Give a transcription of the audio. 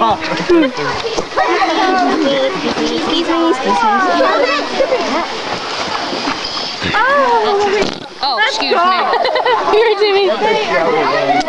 Oh, excuse me. Here, Jimmy.